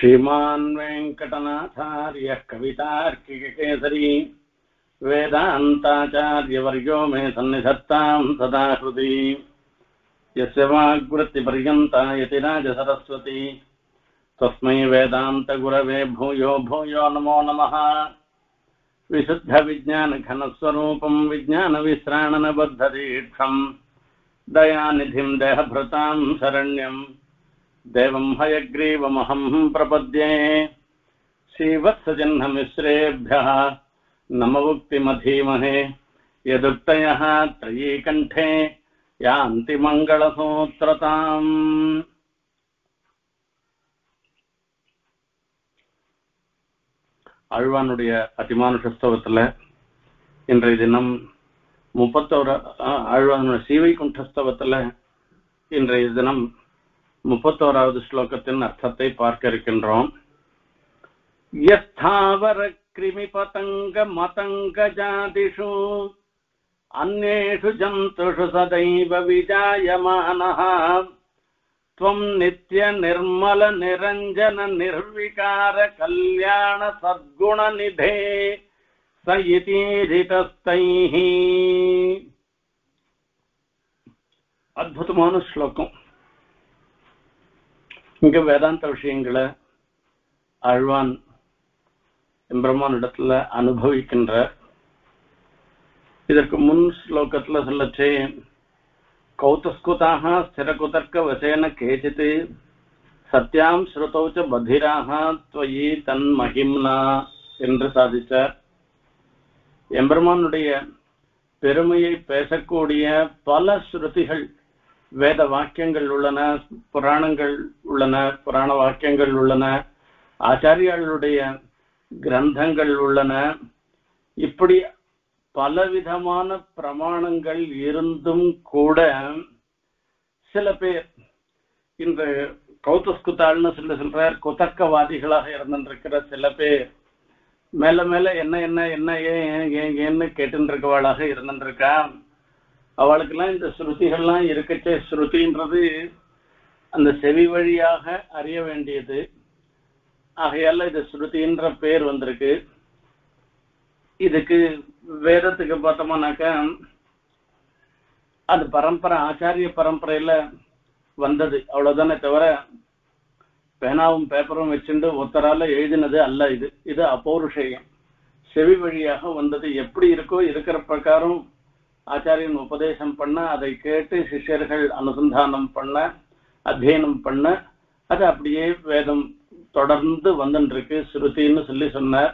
श्रीमान् वेङ्कटनाथार्यः वेदान्ताचार्यवर्यो मे सन्निधत्ताम् सदा हृदि यस्य वाग्वृत्तिपर्यन्ता यतिराजसरस्वती तस्मै वेदान्तगुरवे भूयो भूयो नमो नमः। विशुद्धविज्ञानघनस्वरूपम् विज्ञानविश्राणनबद्धदीक्षम् दयानिधिम् देहभृताम् शरण्यम्। देवम् हयग्रीवमहम् प्रपद्ये श्रीवत्सजह्नमिश्रेभ्यः नमवुक्तिमधीमहे यदुक्तयः त्रयीकण्ठे यान्ति मङ्गलसूत्रताम् ஆழ்வானுடைய அதிமானுஷஸ்தவத்துல இன்றைய தினம் முப்பத்தோரா ஆழ்வானுடைய சீவை குண்டஸ்தவத்துல இன்றைய தினம் முப்பத்தோராவது ஸ்லோகத்தின் அர்த்தத்தை பார்க்க இருக்கின்றோம் யஸ்தாவர கிருமி பதங்க மதங்க ஜாதிஷு அந்நேஷு ஜந்துஷு சதைவ விஜாயமானः त्वम् नित्य निर्मल निरञ्जन निर्विकार कल्याण सद्गुणनिधे स इतीरितस्तैः அற்புதமான ஸ்லோகம் இங்க வேதாந்த விஷயங்களை ஆழ்வான் எம்பெருமான் இடத்துல அனுபவிக்கின்ற இதற்கு முன் ஸ்லோகத்துல சொல்லச்சே கௌதஸ்குதாக ஸ்திரகுதர்க்கவசேன கேச்சித் சத்யாம் ஸ்ருதௌ ச பதிராக துவயி தன் மகிம்னா என்று சாதித்தார் எம்பெருமானுடைய பெருமையை பேசக்கூடிய பல ஸ்ருதிகள் வேத வாக்கியங்கள் உள்ளன புராணங்கள் உள்ளன புராண வாக்கியங்கள் உள்ளன ஆச்சாரியாளுடைய கிரந்தங்கள் உள்ளன. இப்படி பலவிதமான பிரமாணங்கள் இருந்தும் கூட சில பேர் இந்த கௌதஸ்குத்தாள்னு சொல்ல சொல்றார் குதர்க்கவாதிகளாக இருந்திருக்கிற சில பேர் மேல மேல என்ன என்ன என்ன ஏன் ஏன் ஏன்னு கேட்டுன்னு இருக்கவாளாக இருந்திருக்கா அவளுக்கெல்லாம் இந்த ஸ்ருதிகள்லாம் இருக்கச்சே ஸ்ருதின்றது அந்த செவி வழியாக அறிய வேண்டியது. ஆகையால இது ஸ்ருதின்ற பேர் வந்திருக்கு. இதுக்கு வேதத்துக்கு பார்த்தோம்னாக்கா அது பரம்பரை ஆச்சாரிய பரம்பரையில வந்தது. அவ்வளவுதானே தவிர பேனாவும் பேப்பரும் வச்சுட்டு ஒருத்தரால எழுதினது அல்ல இது. இது அபௌருஷேயம். செவி வழியாக வந்தது. எப்படி இருக்கோ இருக்கிற பிரகாரம் ஆச்சாரியன் உபதேசம் பண்ண அதை கேட்டு சிஷ்யர்கள் அனுசந்தானம் பண்ண அத்தியனம் பண்ண அது அப்படியே வேதம் தொடர்ந்து வந்துட்டு ஸ்ருதின்னு சொல்லி சொன்னார்.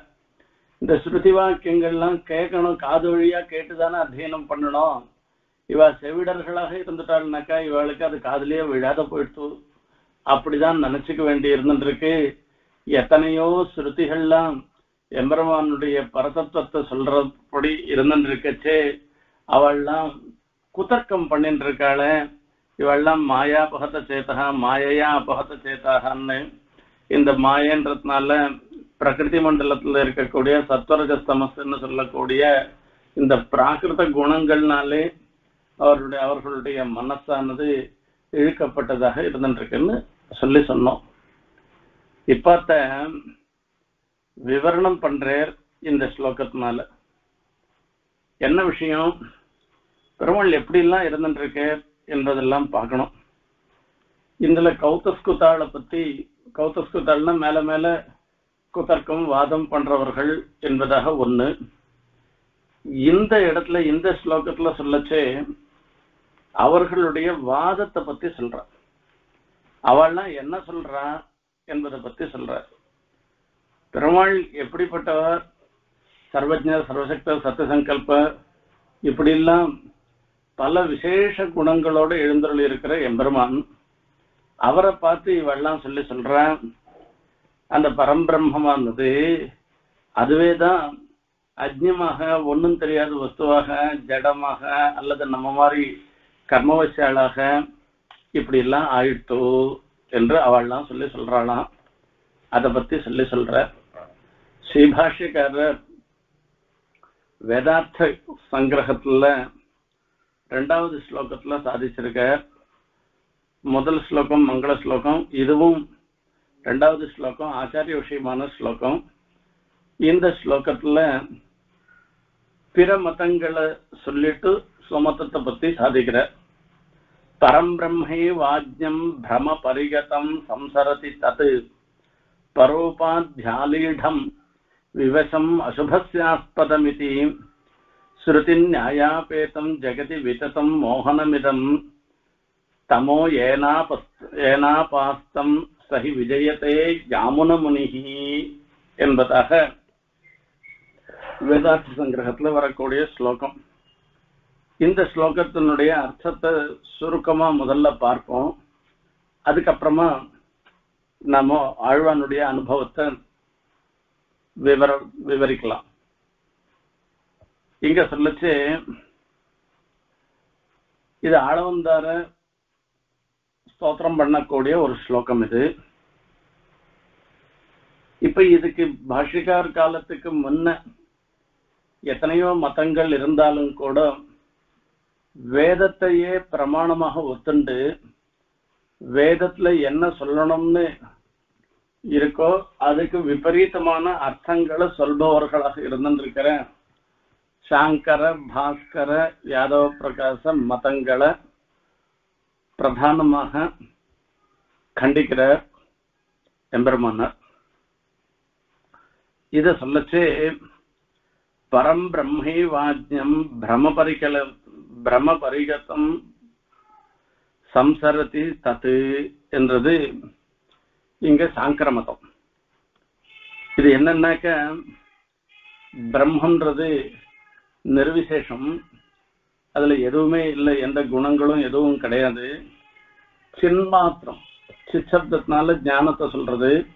இந்த ஸ்ருதி வாக்கியங்கள்லாம் கேட்கணும் காது வழியா கேட்டுதானே அத்தியனம் பண்ணணும். இவா செவிடர்களாக இருந்துட்டாள்னாக்கா இவளுக்கு அது காதலியே விழாத போயிடுத்து. அப்படிதான் நினைச்சுக்க வேண்டி இருந்துருக்கு எத்தனையோ ஸ்ருதிகள்லாம் எம்பெருமானுடைய பரதத்துவத்தை சொல்றபடி இருந்துருக்கச்சே அவள்லாம் குதர்க்கம் பண்ணிட்டு இருக்காள இவெல்லாம் மாயா அபகத சேத்தகா மாயையா அபகத்த சேத்தாகான்னு இந்த மாயன்றதுனால பிரகிருதி மண்டலத்துல இருக்கக்கூடிய சத்வரஜஸ்தமஸ்ன்னு சொல்லக்கூடிய இந்த பிராகிருத குணங்கள்னாலே அவருடைய அவர்களுடைய மனசானது இழுக்கப்பட்டதாக இருந்துருக்குன்னு சொல்லி சொன்னோம். இப்பத்த விவரணம் பண்றார் இந்த ஸ்லோகத்தினால. என்ன விஷயம்? பெருமாள் எப்படிலாம் இருந்துருக்கு என்பதெல்லாம் பார்க்கணும். இதுல கௌதஸ்குத்தாளை பத்தி கௌதஸ்குத்தாள்னா மேல மேல குதர்க்கம் வாதம் பண்றவர்கள் என்பதாக ஒண்ணு. இந்த இடத்துல இந்த ஸ்லோகத்துல சொல்லச்சே அவர்களுடைய வாதத்தை பத்தி சொல்ற. அவள்லாம் என்ன சொல்றா என்பதை பத்தி சொல்ற. பெருமாள் எப்படிப்பட்டவர்? சர்வஜர் சர்வசக்த சத்தியசங்கல்ப இப்படிலாம் பல விசேஷ குணங்களோடு எழுந்தருள் இருக்கிற எம்பெருமான். அவரை பார்த்து இவெல்லாம் சொல்லி சொல்றான். அந்த பரம்பிரம்மமானது அதுவே தான் அஜ்யமாக ஒன்றும் தெரியாத வஸ்துவாக ஜடமாக அல்லது நம்ம மாதிரி கர்மவசியாளாக இப்படி எல்லாம் ஆயிட்டோ என்று அவள்லாம் சொல்லி சொல்றாளாம். அதை பத்தி சொல்லி சொல்ற. ஸ்ரீபாஷ்யக்காரர் வேதார்த்த சங்கிரகத்துல ரெண்டாவது ஸ்லோகத்துல சாதிச்சிருக்க முதல் ஸ்லோகம் மங்கள ஸ்லோகம் இதுவும் ரெண்டாவது ஸ்லோகம் ஆச்சாரிய விஷயமான ஸ்லோகம் இந்த ஸ்லோகத்துல பிற மதங்களை சொல்லிட்டு சுமத்தத்தை பத்தி சாதிக்கிறார் பரம்பிரம்மே வாஜ்யம் பிரம பரிகதம் சம்சரதி தத் பரோபாத்தியாலீடம் விவசம் அசுபஸ்யாஸ்பதமிதி ஸ்ருதி நியாயாபேதம் ஜெகதி விததம் மோகனமிதம் தமோ ஏனாபஸ்த ஏனாபாஸ்தம் சஹி விஜயத்தே யாமுனமுனிஹி என்பதாக வேதார்த்த சங்கிரகத்துல வரக்கூடிய ஸ்லோகம். இந்த ஸ்லோகத்தினுடைய அர்த்தத்தை சுருக்கமா முதல்ல பார்ப்போம். அதுக்கப்புறமா நாம ஆழ்வானுடைய அனுபவத்தை விவர விவரிக்கலாம். இங்க சொல்லுச்சு இது ஆளவந்தார ஸ்தோத்திரம் பண்ணக்கூடிய ஒரு ஸ்லோகம் இது. இப்ப இதுக்கு பாஷிகார் காலத்துக்கு முன்ன எத்தனையோ மதங்கள் இருந்தாலும் கூட வேதத்தையே பிரமாணமாக ஒத்துண்டு வேதத்துல என்ன சொல்லணும்னு இருக்கோ அதுக்கு விபரீதமான அர்த்தங்களை சொல்பவர்களாக இருந்திருக்கிற சாங்கர பாஸ்கர யாதவ பிரகாச மதங்களை பிரதானமாக கண்டிக்கிற எம்பெருமானார். இத சொல்லச்சு பரம் பிரம்மை வாஜ்யம் பிரம பரிகல பிரம பரிகதம் சம்சரதி தத்து என்றது இங்க சாங்கிரமதம் இது என்னன்னாக்க பிரம்மன்றது நிர்விசேஷம். அதுல எதுவுமே இல்லை எந்த குணங்களும் எதுவும் கிடையாது. சின்மாத்திரம் சிச்சப்தத்தினால ஞானத்தை சொல்றது.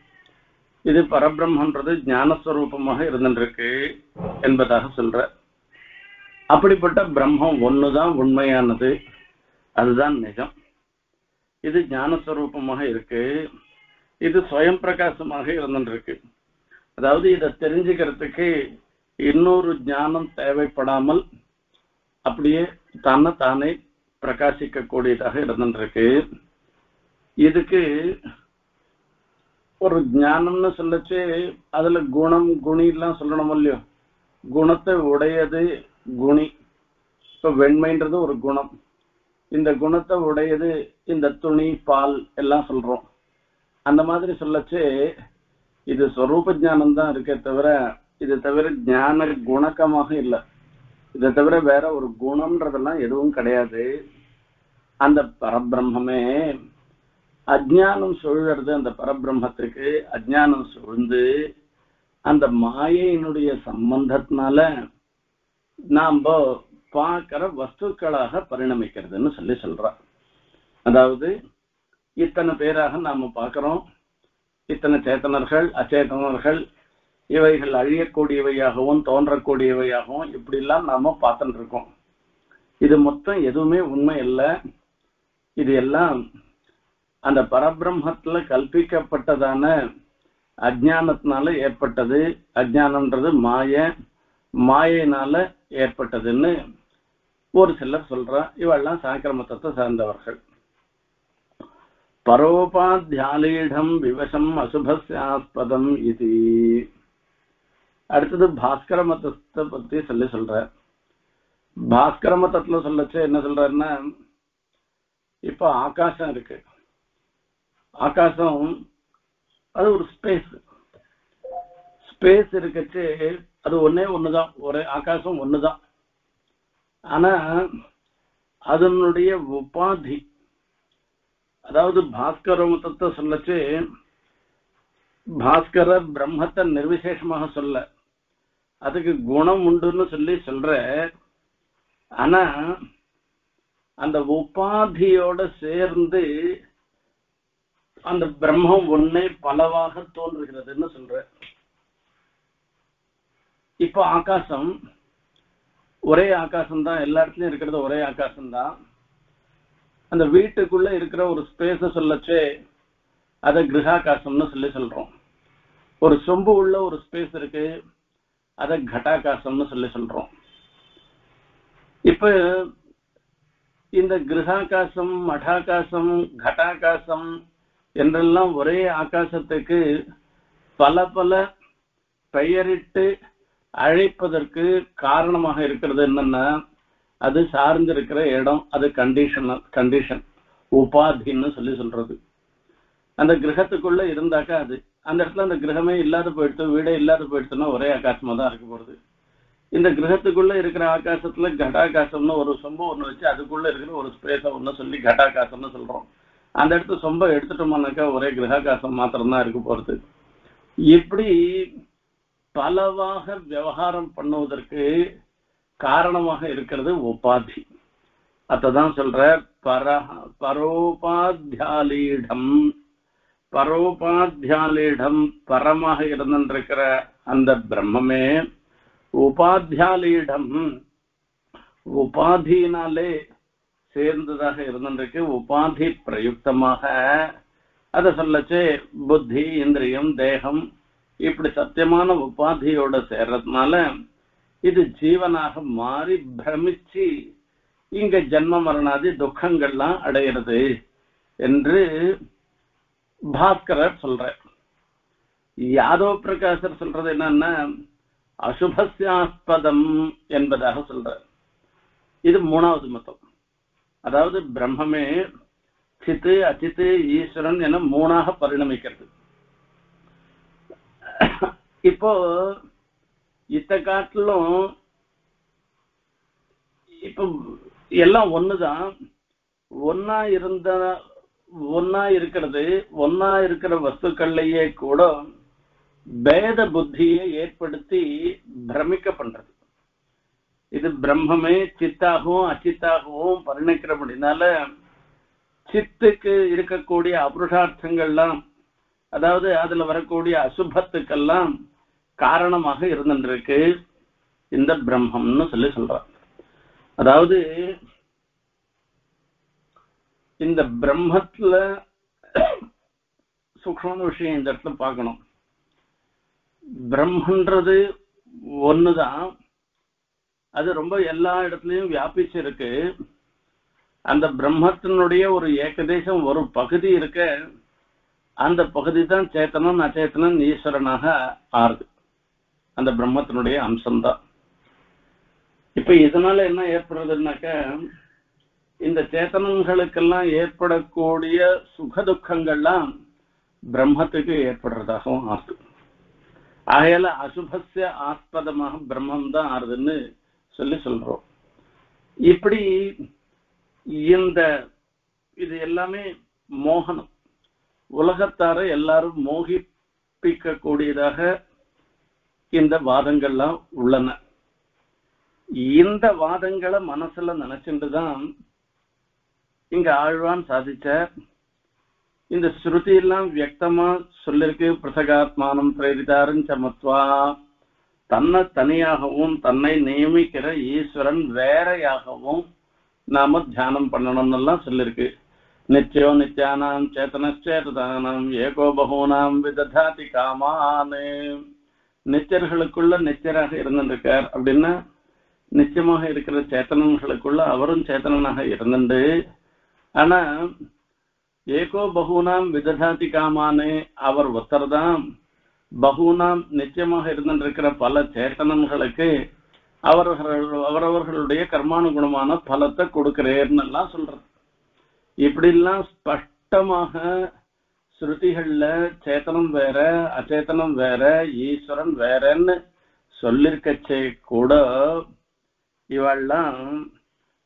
இது பரபிரம்மன்றது ஞானஸ்வரூபமாக இருந்துருக்கு என்பதாக சொல்ற. அப்படிப்பட்ட பிரம்மம் ஒண்ணுதான் உண்மையானது. அதுதான் நிஜம். இது ஞானஸ்வரூபமாக இருக்கு. இது சுயம் பிரகாசமாக இருந்துருக்கு அதாவது இதை தெரிஞ்சுக்கிறதுக்கு இன்னொரு ஞானம் தேவைப்படாமல் அப்படியே தன்னை தானே பிரகாசிக்க கூடியதாக இருந்துருக்கு இதுக்கு ஒரு ஞானம்னு சொல்லச்சு அதுல குணம் குணி எல்லாம் சொல்லணும் இல்லையோ? குணத்தை உடையது குணி. இப்ப வெண்மைன்றது ஒரு குணம். இந்த குணத்தை உடையது இந்த துணி பால் எல்லாம் சொல்றோம். அந்த மாதிரி சொல்லச்சு இது ஸ்வரூப ஞானம் தான் இருக்கே தவிர இது தவிர ஞான குணக்கமாக இல்லை. இதை தவிர வேற ஒரு குணம்ன்றதெல்லாம் எதுவும் கிடையாது. அந்த பரபிரம்மே அஜ்ஞானம் சூழறது அந்த பரபிரம்மத்துக்கு அஜ்ஞானம் சூழ்ந்து அந்த மாயையினுடைய சம்பந்தத்தினால நாம் பார்க்கிற வஸ்துக்களாக பரிணமிக்கிறதுன்னு சொல்லி சொல்ற. அதாவது இத்தனை பேராக நாம பார்க்கிறோம். இத்தனை சேத்தனர்கள் அச்சேதனர்கள் இவைகள் அழியக்கூடியவையாகவும் தோன்றக்கூடியவையாகவும் இப்படிலாம் நாம பார்த்துட்டு இருக்கோம் இது மொத்தம் எதுவுமே உண்மை இல்லை இது எல்லாம் அந்த பரபிரம்மத்துல கல்பிக்கப்பட்டதான அஜானத்தினால ஏற்பட்டது. அஜானன்றது மாய. மாயினால ஏற்பட்டதுன்னு ஒரு சிலர் சொல்றா. இவெல்லாம் சாக்கிரமத்தத்தை சார்ந்தவர்கள். பரோபாத்தியாலீடம் விவசம் அசுபஸ்யாஸ்பதம் இது அடுத்தது பாஸ்கர மதத்தை பத்தி சொல்லி சொல்ற பாஸ்கர மதத்துல சொல்லச்சு என்ன சொல்றாருன்னா இப்ப ஆகாசம் இருக்கு. ஆகாசம் அது ஒரு ஸ்பேஸ் ஸ்பேஸ் இருக்கச்சு அது ஒன்னே ஒண்ணுதான். ஒரே ஆகாசம் ஒண்ணுதான். ஆனா அதனுடைய உபாதி அதாவது பாஸ்கர தத்த சொல்லச்சு பாஸ்கர பிரம்மத்தை நிர்விசேஷமாக சொல்ல. அதுக்கு குணம் உண்டுன்னு சொல்லி சொல்ற ஆனா அந்த உபாதியோட சேர்ந்து அந்த பிரம்மம் ஒன்னே பலவாக தோன்றுகிறதுன்னு சொல்ற. இப்போ ஆகாசம் ஒரே ஆகாசம் தான் எல்லா இடத்துலயும் இருக்கிறது ஒரே ஆகாசம் தான் அந்த வீட்டுக்குள்ள இருக்கிற ஒரு ஸ்பேஸ சொல்லச்சு அத கிரகாகாசம்னு சொல்லி சொல்றோம். ஒரு சொம்பு உள்ள ஒரு ஸ்பேஸ் இருக்கு அத கட்டாகாசம்னு சொல்லி சொல்றோம். இப்ப இந்த கிரகாகாசம் மடாகாசம் கட்டாகாசம் என்றெல்லாம் ஒரே ஆகாசத்துக்கு பல பல பெயரிட்டு அழைப்பதற்கு காரணமாக இருக்கிறது என்னன்னா அது சார்ந்திருக்கிற இடம் அது கண்டிஷன் கண்டிஷன் உபாதின்னு சொல்லி சொல்றது. அந்த கிரகத்துக்குள்ள இருந்தாக்கா அது. அந்த இடத்துல அந்த கிரகமே இல்லாத போயிடுத்து வீடே இல்லாத போயிடுத்துன்னா ஒரே ஆகாசமா தான் இருக்க போறது. இந்த கிரகத்துக்குள்ள இருக்கிற ஆகாசத்துல கடாகாசம்னு ஒரு சொம்ப ஒண்ணு வச்சு அதுக்குள்ள இருக்கிற ஒரு ஸ்பேஸ ஒண்ணு சொல்லி கடாகாசம்னு சொல்றோம். அந்த இடத்து சொம்ப எடுத்துட்டோம்னாக்கா ஒரே கிரகாகாசம் மாத்திரம்தான் இருக்க போறது. இப்படி பலவாக விவகாரம் பண்ணுவதற்கு காரணமாக இருக்கிறது உபாதி. அதான் சொல்ற பர பரோபாத்தியாலீடம் பரோபாத்தியாலீடம் பரமாக இருந்திருக்கிற அந்த பிரம்மமே உபாத்தியாலீடம் உபாதியினாலே சேர்ந்ததாக இருந்திருக்கு உபாதி பிரயுக்தமாக. அத சொல்லச்சு புத்தி இந்திரியம் தேகம் இப்படி சத்தியமான உபாதியோட சேர்றதுனால இது ஜீவனாக மாறி பிரமிச்சு இங்க ஜென்ம மரணாதி துக்கங்கள்லாம் அடையிறது என்று பாஸ்கரர் சொல்ற யாதவ பிரகாசர் சொல்றது என்னன்னா அசுபஸ்யாஸ்பதம் என்பதாக சொல்ற இது மூணாவது மதம் அதாவது பிரம்மமே சித்து அச்சித்து ஈஸ்வரன் என மூணாக பரிணமிக்கிறது. இப்போ இத்த காட்டிலும் இப்போ எல்லாம் ஒண்ணுதான். ஒன்னா இருந்த ஒன்னா இருக்கிறது ஒன்னா இருக்கிற வஸ்துக்கள்லயே கூட பேத புத்தியை ஏற்படுத்தி பிரமிக்க பண்றது இது பிரம்மமே சித்தாகவும் அச்சித்தாகவும் பரிணக்கிறபடினால சித்துக்கு இருக்கக்கூடிய அபுருஷார்த்தங்கள்லாம் அதாவது அதுல வரக்கூடிய அசுபத்துக்கெல்லாம் காரணமாக இருந்துருக்கு இந்த பிரம்மம்னு சொல்லி சொல்றான் அதாவது இந்த பிரம்மத்துல சுக்ஷமான விஷயம் இந்த இடத்துல பார்க்கணும். பிரம்மன்றது ஒண்ணுதான். அது ரொம்ப எல்லா இடத்துலயும் வியாபிச்சு இருக்கு அந்த பிரம்மத்தினுடைய ஒரு ஏகதேசம் ஒரு பகுதி இருக்க அந்த பகுதி தான் சேத்தனம் அச்சேத்தனம் ஈஸ்வரனாக ஆறுது. அந்த பிரம்மத்தினுடைய அம்சம்தான். இப்ப இதனால என்ன ஏற்படுறதுனாக்க இந்த சேத்தனங்களுக்கெல்லாம் ஏற்படக்கூடிய சுக துக்கங்கள்லாம் பிரம்மத்துக்கு ஏற்படுறதாகவும் ஆகுது. ஆகையால அசுபஸ்ய ஆஸ்பதமாக பிரம்மம் தான் ஆறுதுன்னு சொல்லி சொல்றோம். இப்படி இந்த இது எல்லாமே மோகனம். உலகத்தார எல்லாரும் மோகிப்பிக்க கூடியதாக இந்த வாதங்கள்லாம் உள்ளன. இந்த வாதங்களை மனசுல நினைச்சுட்டு தான் இங்க ஆழ்வான் சாதிச்ச இந்த ஸ்ருதி எல்லாம் வியக்தமா சொல்லிருக்கு. பிரசகாத்மானம் பிரேரிதாரன் சமத்வா. தன்னை தனியாகவும் தன்னை நியமிக்கிற ஈஸ்வரன் வேறையாகவும் நாம தியானம் பண்ணணும்னு எல்லாம் சொல்லிருக்கு. நித்தியோ நித்யானாம் சேத்தனச்சேதனாம் ஏகோ பகூனாம் விததாதி காமானே. நிச்சயர்களுக்குள்ள நிச்சயராக இருந்திருக்கார் அப்படின்னா நிச்சயமாக இருக்கிற சேத்தனங்களுக்குள்ள அவரும் சேத்தனனாக இருந்துண்டு. ஆனா ஏகோ பகுனாம் விததாதி காமானே அவர் ஒருத்தர்தான் பகுனாம் நிச்சயமாக இருந்திருக்கிற பல சேத்தனன்களுக்கு அவர்கள் அவரவர்களுடைய கர்மானுகுணமான பலத்தை கொடுக்கிறேன்னு எல்லாம் சொல்றது இப்படிலாம் ஸ்பஷ்டமாக ஸ்ருதிகள்ல சேத்தனம் வேற அச்சேத்தனம் வேற ஈஸ்வரன் வேறன்னு சொல்லிருக்கச்சே கூட இவாள்லாம்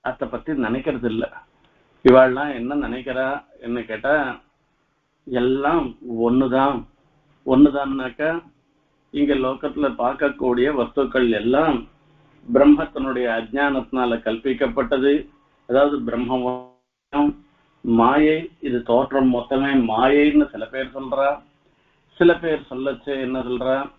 அத பத்தி நினைக்கிறது இல்லை இவாள்லாம் என்ன நினைக்கிறா என்ன கேட்டா எல்லாம் ஒண்ணுதான். ஒண்ணுதான்னாக்கா இங்க லோகத்துல பார்க்கக்கூடிய வஸ்துக்கள் எல்லாம் பிரம்மத்தினுடைய அஜானத்தினால கல்பிக்கப்பட்டது அதாவது பிரம்மம் மாயை இது தோற்றம் மொத்தமே மாயைன்னு சில பேர் சொல்றா. சில பேர் சொல்லச்சு என்ன சொல்றா?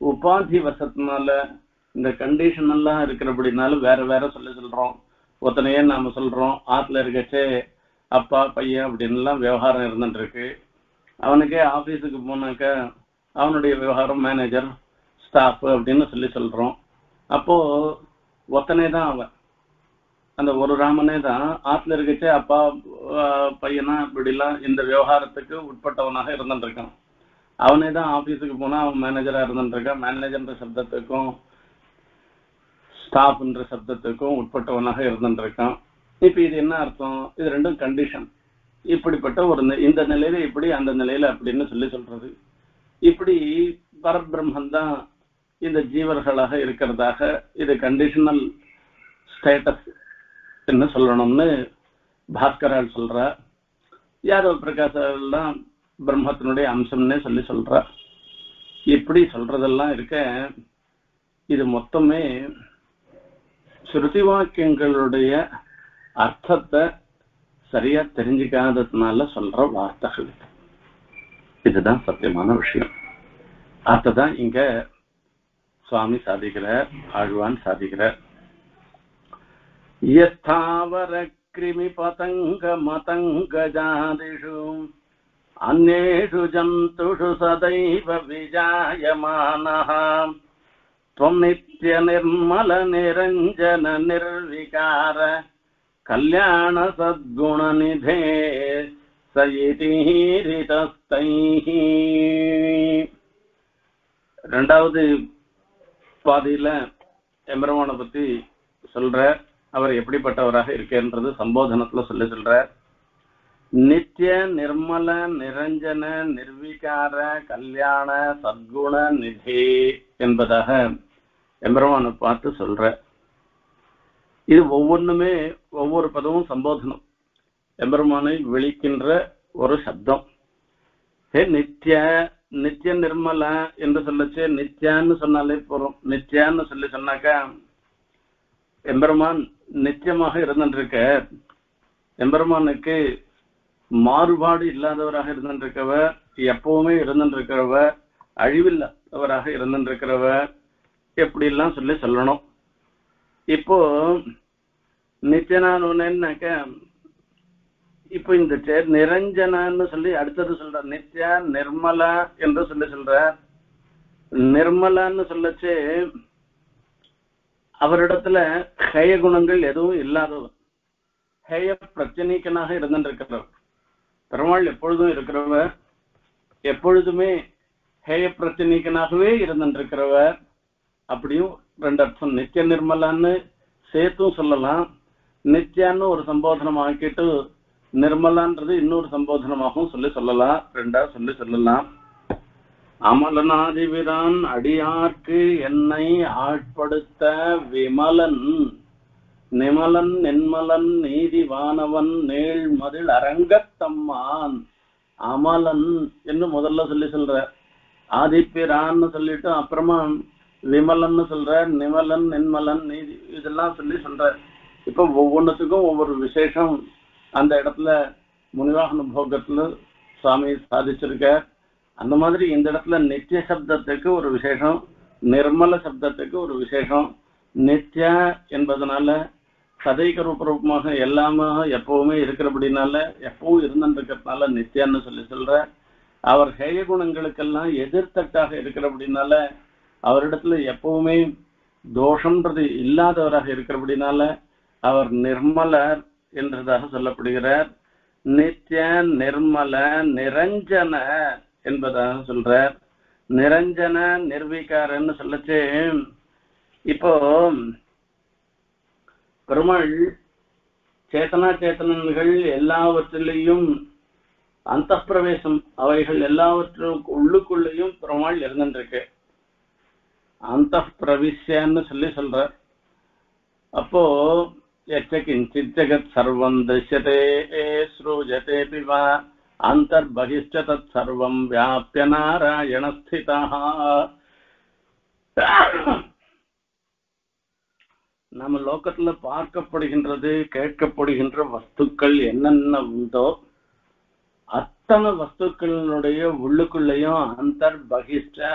உபாதி வசத்தினால இந்த கண்டிஷன் எல்லாம் இருக்கிறபடினால வேற வேற சொல்லி சொல்றோம். ஒத்தனையே நாம சொல்றோம். ஆத்துல இருக்கச்சே அப்பா பையன் அப்படின்லாம் விவகாரம் இருந்துட்டு இருக்கு. அவனுக்கே ஆபீஸுக்கு போனாக்க அவனுடைய விவகாரம் மேனேஜர் ஸ்டாஃப் அப்படின்னு சொல்லி சொல்றோம். அப்போ ஒத்தனை தான் அவன். அந்த ஒரு ராமனே தான் ஆத்துல இருக்கச்சே அப்பா பையனா இப்படிலாம் இந்த விவகாரத்துக்கு உட்பட்டவனாக இருந்துட்டு இருக்கான் அவனே தான் ஆபீஸுக்கு போனா அவன் மேனேஜரா இருந்துட்டு இருக்கான் மேனேஜர்ன்ற சப்தத்துக்கும் ஸ்டாஃப்ன்ற சப்தத்துக்கும் உட்பட்டவனாக இருந்துட்டு இருக்கான் இப்ப இது என்ன அர்த்தம்? இது ரெண்டும் கண்டிஷன் இப்படிப்பட்ட ஒரு இந்த நிலையில இப்படி அந்த நிலையில அப்படின்னு சொல்லி சொல்றது. இப்படி பரபிரம்மன் தான் இந்த ஜீவர்களாக இருக்கிறதாக இது கண்டிஷனல் ஸ்டேட்டஸ் என்ன சொல்லணும்னு பாஸ்கரால் சொல்றா. யாதவ பிரகாசெல்லாம் பிரம்மத்தினுடைய அம்சம்னே சொல்லி சொல்றா. இப்படி சொல்றதெல்லாம் இருக்க இது மொத்தமே ஸ்ருதி வாக்கியங்களுடைய அர்த்தத்தை சரியா தெரிஞ்சுக்காததுனால சொல்ற வார்த்தைகள். இதுதான் சத்தியமான விஷயம். அதுதான் இங்க சுவாமி சாதிக்கிறார் ஆழ்வான் சாதிக்கிறார். யஸ்தாவர கிருமி பதங்க மதங்க ஜாதிஷு அந்நேஷு ஜந்துஷு சதைவ விஜாயமானः त्वं नित्यनिर्मलनिरञ्जन निर्विकार कल्याणसद्गुणनिधे स इतिहीरितस्तैः ரெண்டாவது பாதியில எம்பெருமானை பத்தி சொல்ற அவர் எப்படிப்பட்டவராக இருக்கேன்றது சம்போதனத்துல சொல்லி சொல்றார். நித்திய நிர்மல நிரஞ்சன நிர்விகார கல்யாண சத்குண நிதி என்பதாக எம்பெருமானை பார்த்து சொல்ற இது ஒவ்வொன்றுமே ஒவ்வொரு பதமும் சம்போதனம். எம்பெருமானை விழிக்கின்ற ஒரு சப்தம். ஹே நித்ய நித்திய நிர்மல என்று சொல்லச்சு. நித்யான்னு சொன்னாலே போறோம் நித்யான்னு சொல்லி சொன்னாக்கா எம்பெருமான் நித்தியமாக இருந்துருக்க. எம்பெருமானுக்கு மாறுபாடு இல்லாதவராக இருந்திருக்கவ எப்பவுமே இருந்துருக்கிறவர் அழிவில்லாதவராக இருந்திருக்கிறவ எப்படி எல்லாம் சொல்லி சொல்லணும். இப்போ நித்தியனானவனேன்னாக்க இப்போ இந்த நிரஞ்சனான்னு சொல்லி அடுத்தது சொல்ற நித்யா நிர்மலா என்று சொல்லி சொல்ற நிர்மலான்னு சொல்லச்சு அவரிடத்துல ஹேய குணங்கள் எதுவும் இல்லாதவர் ஹேய பிரச்சனைக்கனாக இருந்திருக்கிறவர். பெருமாள் எப்பொழுதும் இருக்கிறவர். எப்பொழுதுமே ஹேய பிரச்சனைக்கனாகவே இருந்திருக்கிறவர். அப்படியும் ரெண்டு அர்த்தம். நித்திய நிர்மலான்னு சேர்த்தும் சொல்லலாம். நித்யான்னு ஒரு சம்போதனம் ஆக்கிட்டு நிர்மலான்றது இன்னொரு சம்போதனமாகவும் சொல்லி சொல்லலாம். ரெண்டா சொல்லி சொல்லலாம். அமலனாதிபிரான் அடியார்க்கு என்னை ஆட்படுத்த விமலன். நிமலன் நென்மலன் நீதிவானவன் நேழ்மதில் அரங்கத்தம்மான் அமலன் என்று முதல்ல சொல்லி சொல்ற. ஆதிப்பிரான்னு சொல்லிட்டு அப்புறமா விமலன்னு சொல்ற நிமலன் நென்மலன் நீதி இதெல்லாம் சொல்லி சொல்ற. இப்ப ஒவ்வொன்றுத்துக்கும் ஒவ்வொரு விசேஷம் அந்த இடத்துல முனிவாகன போகத்துல சுவாமி சாதிச்சிருக்க. அந்த மாதிரி இந்த இடத்துல நித்திய சப்தத்துக்கு ஒரு விசேஷம் நிர்மல சப்தத்துக்கு ஒரு விசேஷம். நித்யா என்பதனால சதைக ரூபரூபமாக எல்லாமே எப்பவுமே இருக்கிறபடினால எப்பவும் இருந்துருக்கிறதுனால நித்யான்னு சொல்லி சொல்ற. அவர் ஹேய குணங்களுக்கெல்லாம் எதிர்த்தட்டாக இருக்கிறபடினால அவரிடத்துல எப்பவுமே தோஷம்ன்றது இல்லாதவராக இருக்கிறபடினால அவர் நிர்மலர் என்றதாக சொல்லப்படுகிறார். நித்ய நிர்மல நிரஞ்சன என்பதாக சொல்றார். நிரஞ்சன நிர்வீகாரன்னு சொல்லச்சே. இப்போ பெருமாள் சேத்தனா சேத்தனன்கள் எல்லாவற்றிலையும் அந்த பிரவேசம் அவைகள் எல்லாவற்றுக்கு உள்ளுக்குள்ளேயும் பெருமாள் இருந்துருக்கு. அந்த பிரவிஷ்யன்னு சொல்லி சொல்ற அப்போ எச்ச கிஞ்சித் ஜெகத் சர்வம் திருஷ்யதே ஸ்ரூஜதே பிவா அந்தர்பகிஷ்ட தத் சர்வம் வியாபிய நாராயண ஸ்திதா நம்ம லோக்கத்துல பார்க்கப்படுகின்றது கேட்கப்படுகின்ற வஸ்துக்கள் என்னென்ன உண்டோ அத்தனை வஸ்துக்களினுடைய உள்ளுக்குள்ளேயும் அந்தர் பகிஷ்ட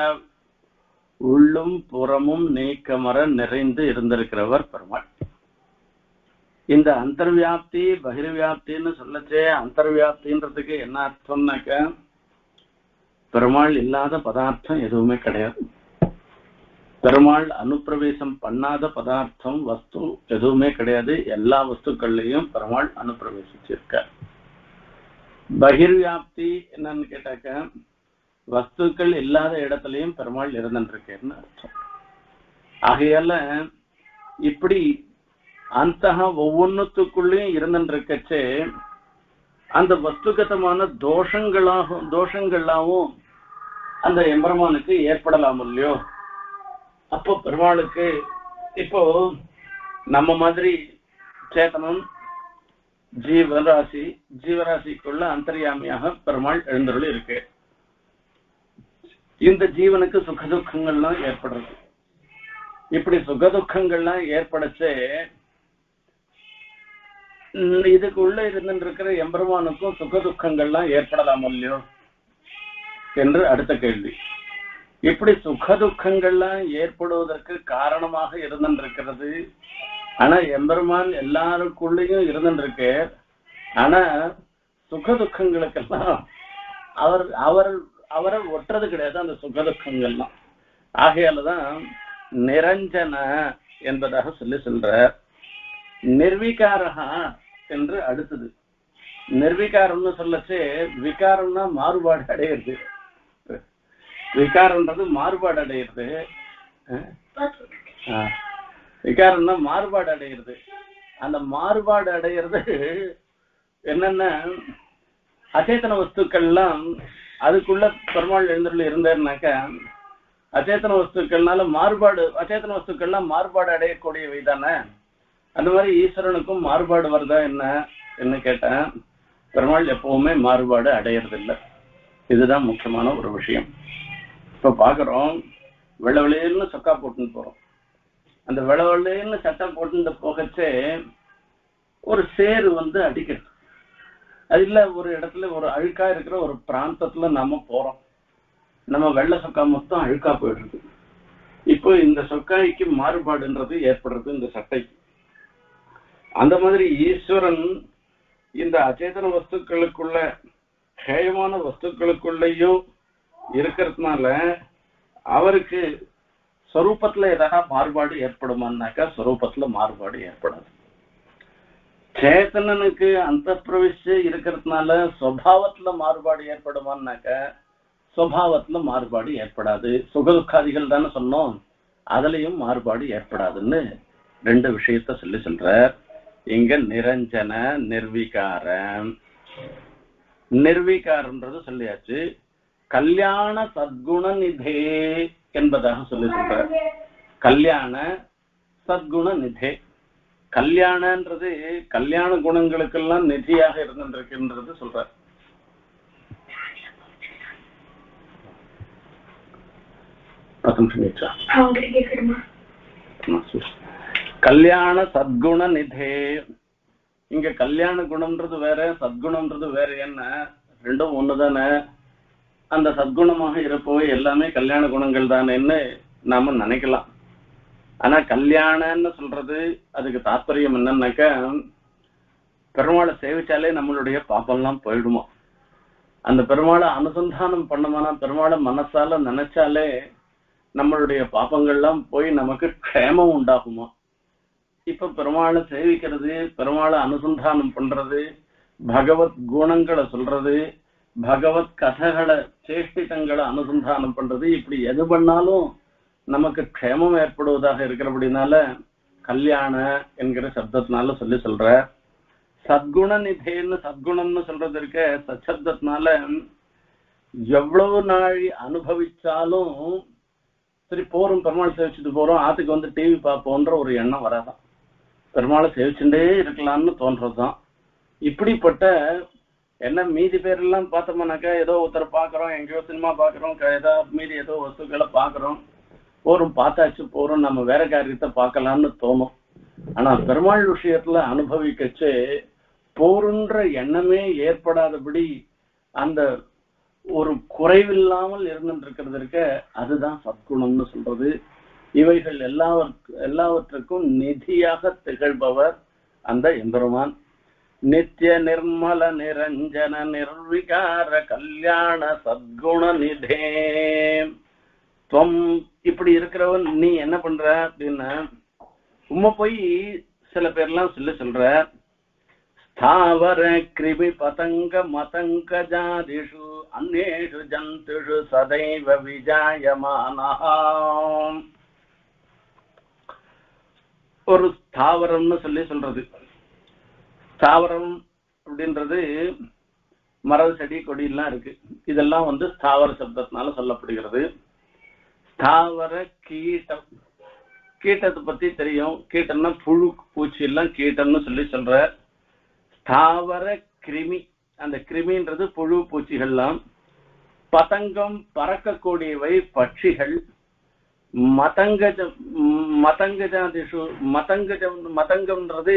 உள்ளும் புறமும் நீக்கமர நிறைந்து இருந்திருக்கிறவர் பெருமாள். இந்த அந்தர்வியாப்தி பகிர்வியாப்தின்னு சொல்லச்சே அந்தர்வியாப்தின்றதுக்கு என்ன அர்த்தம்னாக்க பெருமாள் இல்லாத பதார்த்தம் எதுவுமே கிடையாது. பெருமாள் அனுப்பிரவேசம் பண்ணாத பதார்த்தம் வஸ்து எதுவுமே கிடையாது. எல்லா வஸ்துக்கள்லயும் பெருமாள் அனுப்பிரவேசிச்சிருக்கார். பகிர்வியாப்தி என்னன்னு கேட்டாக்க வஸ்துக்கள் இல்லாத இடத்துலயும் பெருமாள் இருந்துருக்கேன்னு அர்த்தம். ஆகையால இப்படி அந்த ஒவ்வொன்னுத்துக்குள்ளேயும் இருந்துருக்கச்சே அந்த வஸ்துகதமான தோஷங்களாகும் தோஷங்களாவும் அந்த எம்பெருமானுக்கு ஏற்படலாம் இல்லையோ அப்போ பெருமாளுக்கு இப்போ நம்ம மாதிரி சேத்தனம் ஜீவராசி ஜீவராசிக்குள்ள அந்தர்யாமியாக பெருமாள் எழுந்தருள் இருக்கு. இந்த ஜீவனுக்கு சுகதுக்கங்கள்லாம் ஏற்படுறது இப்படி சுகதுக்கங்கள்லாம் ஏற்படச்சே இதுக்கு உள்ள இருந்துருக்கிற எம்பெருமானுக்கும் சுகதுக்கங்கள்லாம் ஏற்படலாம் இல்லையோ? என்று அடுத்த கேள்வி. இப்படி சுகதுக்கங்கள்லாம் ஏற்படுவதற்கு காரணமாக இருந்திருக்கிறது. ஆனா எம்பெருமான் எல்லாருக்குள்ளேயும் இருந்துருக்கு. ஆனா சுகதுக்கங்களுக்கெல்லாம் அவர் அவர் அவரை ஒட்டுறது கிடையாது அந்த சுகதுக்கங்கள்லாம். ஆகையாலதான் நிரஞ்சன என்பதாக சொல்லி சொல்றார். நிர்வீகாரகா என்று அடுத்தது. நிர்விகாரம்னு சொல்லச்சு விகாரம்னா மாறுபாடு அடையிறது. விகாரம்ன்றது மாறுபாடு அடையிறது. ஆஹ். விகாரம்னா மாறுபாடு அடையிறது. அந்த மாறுபாடு அடையிறது என்னன்னா அச்சேத்தன வஸ்துக்கள்லாம் அதுக்குள்ள பெருமாள் எழுந்தருள் இருந்தாருனாக்கா அச்சேத்தன வஸ்துக்கள்னால மாறுபாடு அச்சேத்தன வஸ்துக்கள்லாம் மாறுபாடு அடையக்கூடியவை தானே? அந்த மாதிரி ஈஸ்வரனுக்கும் மாறுபாடு வருதா என்ன? என்ன கேட்டேன் பெருமாள் எப்பவுமே மாறுபாடு அடையறதில்லை. இதுதான் முக்கியமான ஒரு விஷயம். இப்ப பாக்குறோம் வெள்ள வெளியல்னு சொக்கா போட்டுன்னு போறோம். அந்த வெள்ள வெள்ளைன்னு சட்டை போட்டுட்டு போகச்சே ஒரு சேரு வந்து அடிக்கிறது அது இல்ல ஒரு இடத்துல ஒரு அழுக்கா இருக்கிற ஒரு பிராந்தத்துல நாம போறோம். நம்ம வெள்ளை சொக்கா மொத்தம் அழுக்கா போயிடுறது இப்போ இந்த சொக்காய்க்கு மாறுபாடுன்றது ஏற்படுறது இந்த சட்டைக்கு அந்த மாதிரி ஈஸ்வரன் இந்த அச்சேதன வஸ்துக்களுக்குள்ள ஹேயமான வஸ்துக்களுக்குள்ளேயும் இருக்கிறதுனால அவருக்கு ஸ்வரூபத்துல ஏதாவது மாறுபாடு ஏற்படுமான்னாக்கா ஸ்வரூபத்துல மாறுபாடு ஏற்படாது. சேத்தனனுக்கு அந்த பிரவிச்சு இருக்கிறதுனால சுவாவத்துல மாறுபாடு ஏற்படுமான்னாக்கா சுவாவத்துல மாறுபாடு ஏற்படாது. சுகதுக்காதிகள் தானே சொன்னோம். அதுலயும் மாறுபாடு ஏற்படாதுன்னு ரெண்டு விஷயத்த சொல்லி சொல்ற இங்க நிரஞ்சன நிர்விகாரம். நிர்விகாரம்ன்றது சொல்லியாச்சு. கல்யாண சத்குண நிதே என்பதாக சொல்லி சொல்றார் கல்யாண சத்குண நிதே கல்யாணன்றது கல்யாண குணங்களுக்கெல்லாம் நிதியாக இருந்துருக்குன்றது சொல்றார். பத்து நிமிஷம் கேட்கலாம். அவங்ககிட்ட கேட்கணுமா கல்யாண சத்குண நிதே இங்க கல்யாண குணம்ன்றது வேற சத்குணம்ன்றது வேற என்ன? ரெண்டும் ஒண்ணுதானே? அந்த சத்குணமாக இருப்பவை எல்லாமே கல்யாண குணங்கள் தானேன்னு நாம நினைக்கலாம். ஆனா கல்யாணம்னு சொல்றது அதுக்கு தாற்பயம் என்னன்னாக்கா பெருமாளை சேவிச்சாலே நம்மளுடைய பாப்பெல்லாம் போயிடுமா? அந்த பெருமாளை அனுசந்தானம் பண்ணமானா பெருமாளை மனசால நினைச்சாலே நம்மளுடைய பாப்பங்கள்லாம் போய் நமக்கு க்ஷேமம் உண்டாகுமா? இப்ப பெருமாளை சேவிக்கிறது பெருமாளை அனுசந்தானம் பண்றது பகவத் குணங்களை சொல்றது பகவத் கதைகளை சேஷ்டிதங்களை அனுசந்தானம் பண்றது இப்படி எது பண்ணாலும் நமக்கு க்ஷேமம் ஏற்படுவதாக இருக்கிறபடினால கல்யாண என்கிற சப்தத்தினால சொல்லி சொல்ற. சத்குண நிதேன்னு சத்குணம்னு சொல்றது இருக்க சச்சப்தத்தினால எவ்வளவு நாள் அனுபவிச்சாலும் சரி போறோம் பெருமாள் சேவிச்சுட்டு போறோம் ஆத்துக்கு வந்து டிவி பார்ப்போன்ற ஒரு எண்ணம் வராதான். பெருமாளை சேவிச்சுட்டே இருக்கலாம்னு தோன்றதுதான். இப்படிப்பட்ட என்ன மீதி பேரெல்லாம் பார்த்தோம்னாக்கா ஏதோ ஒருத்தர் பார்க்குறோம் எங்கேயோ சினிமா பார்க்குறோம் ஏதோ மீதி ஏதோ வஸ்துக்களை பார்க்குறோம். போரும் பார்த்தாச்சு போறோம் நம்ம வேற காரியத்தை பார்க்கலாம்னு தோணும். ஆனா பெருமாள் விஷயத்துல அனுபவிக்கச்சு போருன்ற எண்ணமே ஏற்படாதபடி அந்த ஒரு குறைவில்லாமல் இருந்துட்டு இருக்கிறது இருக்க அதுதான் சத்குணம்னு சொல்றது. இவைகள் எல்லாவற்று எல்லாவற்றுக்கும் நிதியாக திகழ்பவர் அந்த எம்பெருமான் நித்திய நிர்மல நிரஞ்சன நிர்விகார கல்யாண சத்குண நிதே துவம் இப்படி இப்படி இருக்கிறவன் நீ என்ன பண்ற அப்படின்னா உம்மை போய் சில பேர்லாம் சொல்ல சொல்ற ஸ்தாவர கிருமி பதங்க மதங்க ஜாதிஷு அந்நேஷு ஜந்துஷு சதைவ விஜாயமானாம். ஒரு ஸ்தாவரம்னு சொல்லி சொல்றது. ஸ்தாவரம் அப்படின்றது மரம் செடி கொடியெல்லாம் இருக்கு. இதெல்லாம் வந்து ஸ்தாவர சப்தத்தினால சொல்லப்படுகிறது. ஸ்தாவர கீட்டம். கீட்டத்தை பத்தி தெரியும். கீட்டம்னா புழு பூச்சி எல்லாம் கீட்டம்னு சொல்லி சொல்ற ஸ்தாவர கிருமி. அந்த கிருமின்றது புழு பூச்சிகள்லாம். பதங்கம் பறக்கக்கூடியவை பட்சிகள். மதங்கஜ மதங்கஜாதிஷு மதங்கஜம் மதங்கம்ன்றது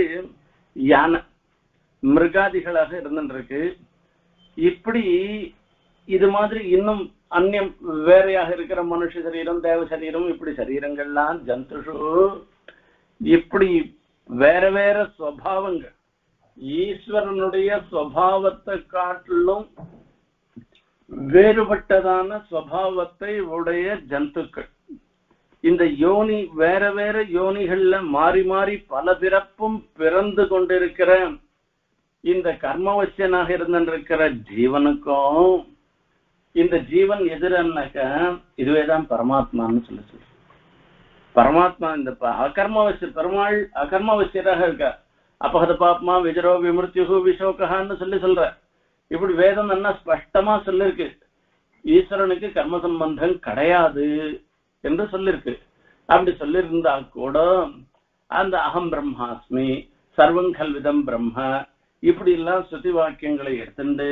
யானை. மிருகாதிகளாக இருந்துருக்கு இப்படி இது மாதிரி இன்னும் அந்நியம் வேறையாக இருக்கிற மனுஷ சரீரம் தேவ சரீரம் இப்படி சரீரங்கள்லாம் ஜந்துஷு இப்படி வேற வேற சுவாவங்கள் ஈஸ்வரனுடைய சுவாவத்தை காட்டிலும் வேறுபட்டதான சுவாவத்தை உடைய ஜந்துக்கள். இந்த யோனி வேற வேற யோனிகள்ல மாறி மாறி பல பிறப்பும் பிறந்து கொண்டிருக்கிற இந்த கர்மவசியனாக இருந்திருக்கிற ஜீவனுக்கும் இந்த ஜீவன் எதிரன்னாக்க இதுவேதான் பரமாத்மான்னு சொல்லி சொல்லு பரமாத்மா இந்த ப- அகர்மவசிய பெருமாள் அகர்மவசியராக இருக்க. அபகத பாப்மா விஜரோ விமிருத்யுகு விசோகான்னு சொல்லி சொல்ற. இப்படி வேதம் என்ன ஸ்பஷ்டமா சொல்லிருக்கு. ஈஸ்வரனுக்கு கர்ம சம்பந்தம் கிடையாது என்று சொல்லிருக்கு. அப்படி சொல்லியிருந்தா கூட அந்த அகம் பிரம்மாஸ்மி சர்வங்கல்விதம் பிரம்ம இப்படி எல்லாம் ஸ்ருதி வாக்கியங்களை எடுத்துட்டு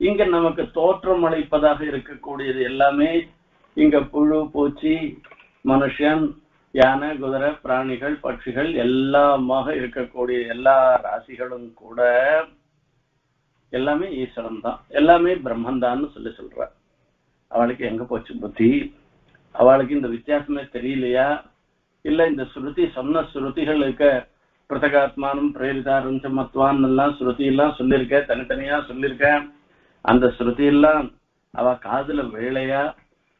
இங்க நமக்கு தோற்றம் அளிப்பதாக இருக்கக்கூடியது எல்லாமே இங்க புழு பூச்சி மனுஷன் யானை குதிரை பிராணிகள் பட்சிகள் எல்லாமாக இருக்கக்கூடிய எல்லா ராசிகளும் கூட எல்லாமே ஈஸ்வரன் தான். எல்லாமே பிரம்மந்தான்னு சொல்லி சொல்ற அவளுக்கு எங்க போச்சு புத்தி? அவளுக்கு இந்த வித்தியாசமே தெரியலையா? இல்ல இந்த ஸ்ருதி சொன்ன ஸ்ருதிகளுக்கு பிரதகாத்மானம் பிரேரிதாரம் மத்வான் எல்லாம் ஸ்ருதி எல்லாம் சொல்லியிருக்க தனித்தனியா சொல்லியிருக்க. அந்த ஸ்ருதி எல்லாம் அவ காதுல வேளையா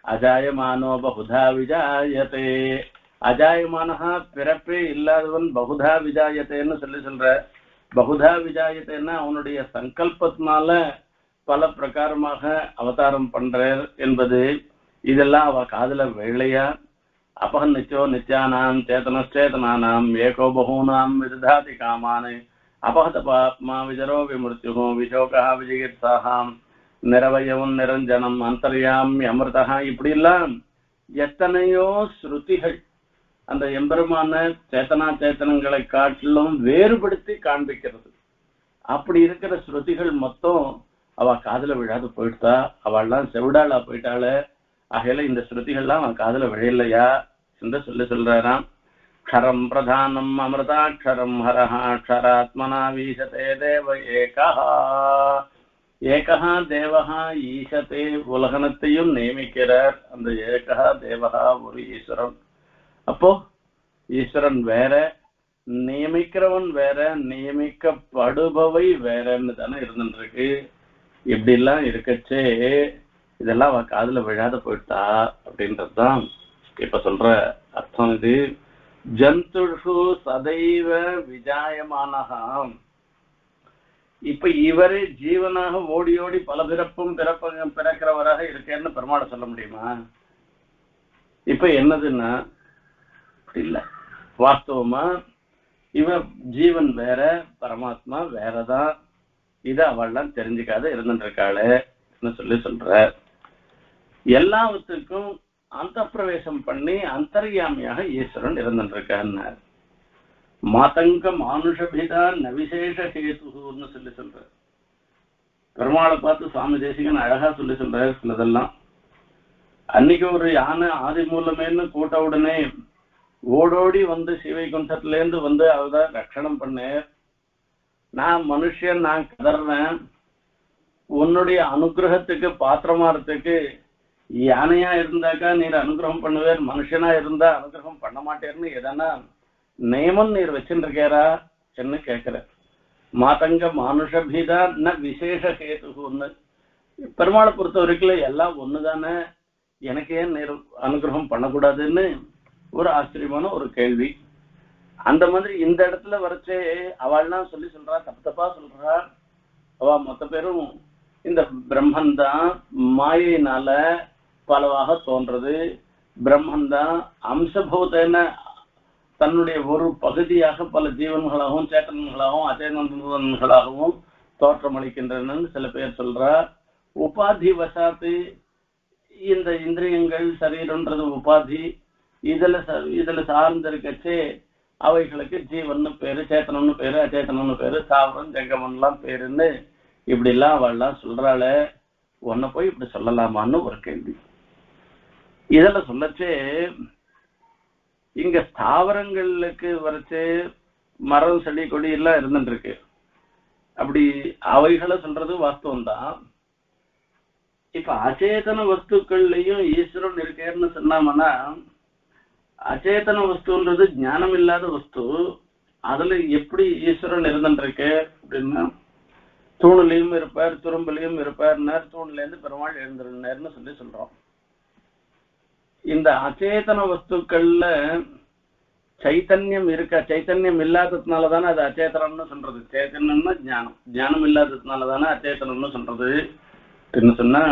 அஜாயமானோ பகுதா விஜாயத்தே அஜாயமானஹா பிறப்பே இல்லாதவன் பகுதா விஜாயத்தைன்னு சொல்லி சொல்ற. பகுதா விஜாயத்தைன்னா அவனுடைய சங்கல்பத்தினால பல பிரகாரமாக அவதாரம் பண்றார் என்பது. இதெல்லாம் அவ காதுல வேளையா அபகன் நிச்சோ நித்யானாம் சேதனச்சேதனானாம் ஏகோ பகூனாம் விததாதி காமான் அபகத பாப்மா விஜரோ விமிருத்யுகோ விசோகா விஜிகித்சாகாம் நிரவயவும் நிரஞ்சனம் அந்தரியாம் அமிர்தா இப்படி எல்லாம் எத்தனையோ ஸ்ருதிகள் அந்த எம்பெருமான சேத்தனா சேத்தனங்களை காட்டிலும் வேறுபடுத்தி காண்பிக்கிறது. அப்படி இருக்கிற ஸ்ருதிகள் மொத்தம் அவ காதல விழாது போயிட்டா அவள்லாம் செவிடாளா போயிட்டாளே ஆகையில இந்த ஸ்ருதிகள்லாம் அவன் காதுல விழையில்லையா என்று சொல்லி சொல்றாராம். க்ஷரம் பிரதானம் அமிர்தாட்சரம் ஹரஹாட்சராத்மனா வீசதே தேவ ஏகா ஏகா தேவஹா ஈசதே உலகனத்தையும் நியமிக்கிறார். அந்த ஏகா தேவஹா ஒரு ஈஸ்வரன். அப்போ ஈஸ்வரன் வேற நியமிக்கிறவன் வேற நியமிக்கப்படுபவை வேறன்னு தானே இருந்துட்டு இருக்கு. இப்படி எல்லாம் இருக்கச்சே. இதெல்லாம் அவ காதுல விழாத போயிட்டா அப்படின்றதுதான் இப்ப சொல்ற அர்த்தம் இது. ஜந்துஷு சதைவ விஜாயமானகாம் இப்ப இவரே ஜீவனாக ஓடி ஓடி பல பிறப்பும் பிறப்ப பிறக்கிறவராக இருக்கேன்னு பெருமாளை சொல்ல முடியுமா? இப்ப என்னதுன்னா இல்ல. வாஸ்தவமா இவன் ஜீவன் வேற பரமாத்மா வேறதான். இதை அவள்லாம் தெரிஞ்சுக்காத இருந்துட்டு இருக்காளே சொல்லி சொல்ற? எல்லாவற்றுக்கும் அந்த பிரவேசம் பண்ணி அந்தர்யாமியாக ஈஸ்வரன் இருந்துருக்கார் மாதங்க மானுஷபிதா நவிசேஷ ஹேதுன்னு சொல்லி சொல்றார். பெருமாளை பார்த்து சுவாமி தேசிகன் அழகா சொல்லி சொல்றாரு சிலதெல்லாம். அன்னைக்கு ஒரு யானை ஆதி மூலமேன்னு கூட்ட உடனே ஓடோடி வந்து சிவைகுண்டத்துல இருந்து வந்து அவதான் ரட்சணம் பண்ணேன் நான் மனுஷன் நான் கதறேன் உன்னுடைய அனுகிரகத்துக்கு பாத்திரமாறதுக்கு யானையா இருந்தாக்கா நீர் அனுகிரகம் பண்ணுவேர் மனுஷனா இருந்தா அனுகிரகம் பண்ண மாட்டேர்னு எதனா நியமம் நீர் வச்சுருக்கேரா என்ன கேட்கிற மாதங்க மானுஷபீதா ந விசேஷ ஹேதுன்னு பெருமாளை பொறுத்த வரைக்கும் எல்லாம் ஒண்ணுதானே? எனக்கு ஏன் நேரு அனுகிரகம் பண்ணக்கூடாதுன்னு ஒரு ஆச்சரியமான ஒரு கேள்வி. அந்த மாதிரி இந்த இடத்துல வரைச்சே அவள்லாம் சொல்லி சொல்றா தப்பு தப்பா சொல்றா. அவ மொத்த பேரும் இந்த பிரம்மன் தான் மாயினால பலவாக தோன்றது. பிரம்மன் தான் அம்சபூதன தன்னுடைய ஒரு பகுதியாக பல ஜீவன்களாகவும் சேட்டன்களாகவும் அச்சேதன்களாகவும் தோற்றமளிக்கின்றன சில பேர் சொல்றார். உபாதி வசாத்து இந்த இந்திரியங்கள் சரீரன்றது உபாதி. இதுல இதுல சார்ந்திருக்கச்சே அவைகளுக்கு ஜீவன் பேரு சேத்தனம்னு பேரு அச்சேத்தனம்னு பேரு தாவரம் ஜங்கமன்லாம் பேருன்னு இப்படி எல்லாம் அவள்லாம் சொல்றாளே. உன்னை போய் இப்படி சொல்லலாமான்னு ஒரு கேள்வி. இதில் சொல்லச்சே இங்க ஸ்தாவரங்களுக்கு வரைச்சே மரம் செடி கொடி எல்லாம் இருந்துட்டு இருக்கு அப்படி அவைகளை சொல்றது வாஸ்தவம் தான் இப்ப அச்சேதன வஸ்துக்கள்லயும் ஈஸ்வரன் இருக்கேன்னு சொன்னாமன்னா அச்சேதன வஸ்துன்றது ஞானம் இல்லாத வஸ்து. அதுல எப்படி ஈஸ்வரன் இருந்துருக்கு அப்படின்னா தூணுலையும் இருப்பார் துரும்புலையும் இருப்பார் நேர் தூண்ல இருந்து பெருமாள் எழுந்திருந்தார்னு சொல்லி சொல்றோம். இந்த அச்சேதன வஸ்துக்கள்ல சைத்தன்யம் இருக்க சைத்தன்யம் இல்லாததுனால தானே அது அச்சேதனம்னு சொல்றது. சேத்தனம்னா ஞானம். ஞானம் இல்லாததுனால தானே அச்சேதனம்னு சொல்றது. என்ன சொன்னா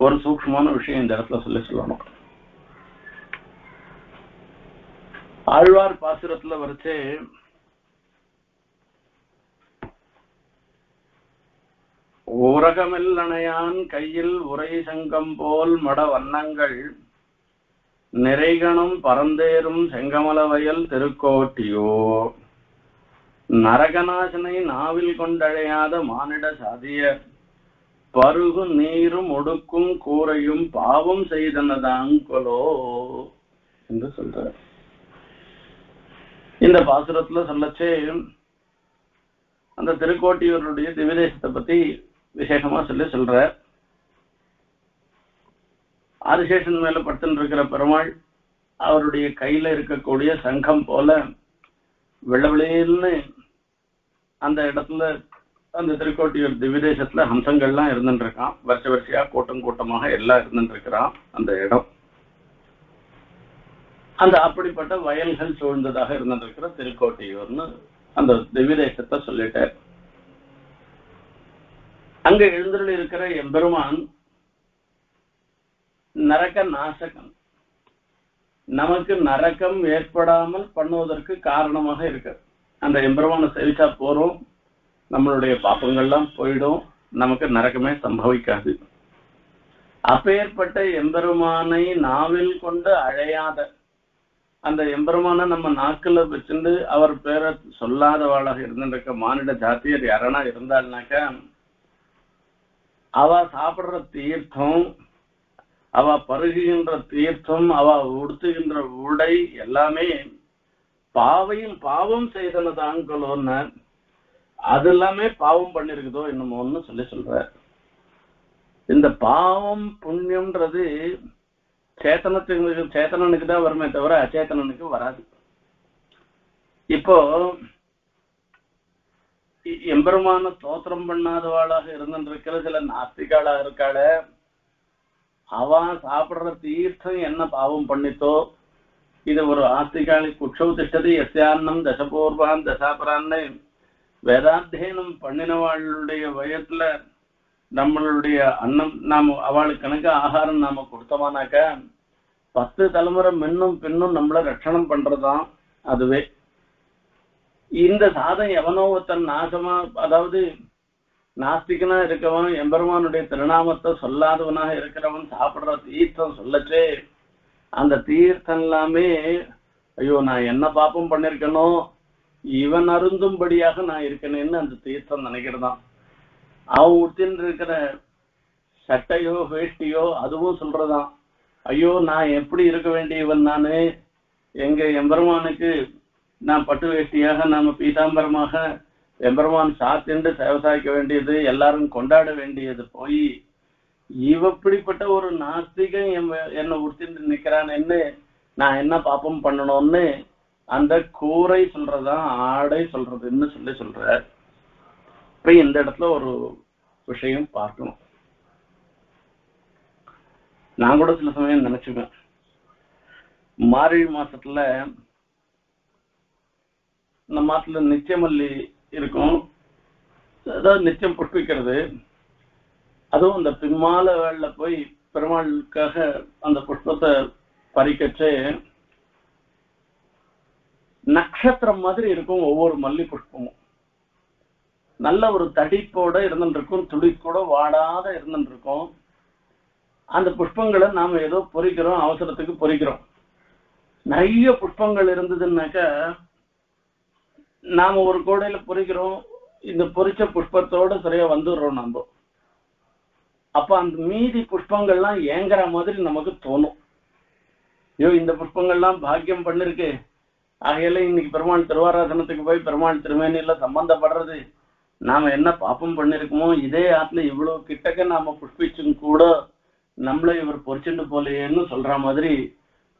ஒரு சூக்ஷ்மமான விஷயம் இந்த இடத்துல சொல்லி சொல்லணும். ஆழ்வார் பாசுரத்துல வரைச்சு ஊரகமெல்லணையான் கையில் உரை சங்கம் போல் மட வண்ணங்கள் நிறைகணம் பரந்தேறும் செங்கமல வயல் திருக்கோட்டியோ. நரகநாசனை நாவில் கொண்டழையாத மானிட சாதிய பருகு நீரும் ஒடுக்கும் கூரையும் பாவம் செய்தனதாங்கொலோ என்று சொல்றார். இந்த பாசுரத்துல சொல்லச்சே அந்த திருக்கோட்டியூருடைய திவிதேசத்தை பத்தி விசேஷமா சொல்லி சொல்ற ஆதிசேஷன் மேல படுத்துட்டு இருக்கிற பெருமாள் அவருடைய கையில இருக்கக்கூடிய சங்கம் போல வெள்ளவெளியில்னு அந்த இடத்துல அந்த திருக்கோட்டியூர் திவிதேசத்துல ஹம்சங்கள்லாம் இருந்துட்டு இருக்கான் வருஷ வரிசையா கூட்டம் கூட்டமாக எல்லாம் இருந்துட்டு இருக்கிறான் அந்த இடம். அந்த அப்படிப்பட்ட வயல்கள் சூழ்ந்ததாக இருந்துட்டு இருக்கிற திருக்கோட்டியூர்னு அந்த திவ்யதேசத்தை சொல்லிட்டார். அங்க எழுந்தருள் இருக்கிற எம்பெருமான் நரக்க நாசகம். நமக்கு நரகம் ஏற்படாமல் பண்ணுவதற்கு காரணமாக இருக்கு அந்த எம்பெருமானை சேவிச்சா போறோம். நம்மளுடைய பாப்பங்கள்லாம் போயிடும். நமக்கு நரகமே சம்பவிக்காது. அப்பேற்பட்ட எம்பெருமானை நாவில் கொண்டு அழையாத அந்த எம்பெருமான நம்ம நாக்கில் வச்சுண்டு அவர் பேரை சொல்லாதவாளாக இருந்துருக்க மானிட ஜாத்தியர் யாரனா இருந்தாள்னாக்கா அவ சாப்பிடுற தீர்த்தம் அவ பருகுகின்ற தீர்த்தம் அவ உடுத்துகின்ற உடை எல்லாமே பாவையும் பாவம் செய்தனதாங்களோன்னு அது எல்லாமே பாவம் பண்ணிருக்குதோ என்னமோன்னு சொல்லி சொல்ற இந்த பாவம் புண்ணியம்ன்றது சேத்தனத்துக்கு சேத்தனனுக்கு தான் வருமே தவிர அச்சேத்தனனுக்கு வராது. இப்போ எம்பெருமான தோத்திரம் பண்ணாதவாளாக இருந்துருக்கிற சில நாஸ்திகாளா இருக்காள. அவன் சாப்பிடுற தீர்த்தம் என்ன பாவம் பண்ணித்தோ? இது ஒரு ஆஸ்திகாளி குட்சவு திஷ்டது எஸ்யான்னம் தசபூர்வான் தசாபரான்னு வேதாத்தியனம் பண்ணினவாளுடைய வயத்துல நம்மளுடைய அன்னம் நாம் அவளுக்கு கணக்கு ஆகாரம் நாம கொடுத்தோமானாக்க பத்து தலைமுறை முன்னும் பின்னும் நம்மள ரட்சணம் பண்றதுதான் அதுவே. இந்த சாதம் எவனோ ஒருத்தன் நாசமா அதாவது நாஸ்திகனா இருக்கவன் எம்பெருமானுடைய திருநாமத்தை சொல்லாதவனாக இருக்கிறவன் சாப்பிடுற தீர்த்தம் சொல்லச்சே அந்த தீர்த்தம் எல்லாமே ஐயோ நான் என்ன பாப்பம் பண்ணிருக்கனோ இவன் அருந்தும்படியாக நான் இருக்கனேன்னு அந்த தீர்த்தம் நினைக்கிறதான். அவன் உடுத்தின்னு இருக்கிற சட்டையோ வேஷ்டியோ அதுவும் சொல்றதான். ஐயோ நான் எப்படி இருக்க வேண்டியவன் நானு? எங்க எம்பெருமானுக்கு நான் பட்டு வேஷ்டியாக நாம பீதாம்பரமாக எம்பெருமான் சாத்திண்டு விவசாயிக்க வேண்டியது எல்லாரும் கொண்டாட வேண்டியது போய் இவப்படிப்பட்ட ஒரு நாஸ்திகன் என்- என்னை உடுத்திட்டு நிக்கிறான்னு நான் என்ன பாப்பம் பண்ணணும்னு அந்த கூரை சொல்றதான் ஆடை சொல்றதுன்னு சொல்லி சொல்ற இப்ப இந்த இடத்துல ஒரு விஷயம் பார்க்கணும். நான் கூட சில சமயம் நினைச்சுப்பேன். மார்கழி மாசத்துல நம்ம மாட்டுல நிச்சயமல்லி இருக்கும். அதாவது நிச்சயம் புஷ்பிக்கிறது. அதுவும் அந்த பின்மால வேளையில போய் பெருமாளுக்காக அந்த புஷ்பத்தை பறிக்கச்சு நட்சத்திரம் மாதிரி இருக்கும் ஒவ்வொரு மல்லி புஷ்பமும். நல்ல ஒரு தடிப்போட இருந்துருக்கும் துளி கூட வாடாத இருந்துருக்கும் அந்த புஷ்பங்களை நாம ஏதோ பொறிக்கிறோம் அவசரத்துக்கு பொறிக்கிறோம். நிறைய புஷ்பங்கள் இருந்ததுன்னாக்கா நாம ஒரு கோடையில பொறிக்கிறோம் இந்த பொறிச்ச புஷ்பத்தோட சரியா வந்துடுறோம் நம்ம. அப்ப அந்த மீதி புஷ்பங்கள்லாம் ஏங்குற மாதிரி நமக்கு தோணும். ஐயோ இந்த புஷ்பங்கள்லாம் பாக்கியம் பண்ணிருக்கு. ஆகையில இன்னைக்கு பெருமாள் திருவாராதனத்துக்கு போய் பெருமாள் திருமேனியில சம்பந்தப்படுறது நாம என்ன பாப்பம் பண்ணிருக்கோமோ இதே ஆத்துல இவ்வளவு கிட்டக்க நாம புஷ்பிச்சும் கூட நம்மள இவர் பொறிச்சுட்டு போலையேன்னு சொல்ற மாதிரி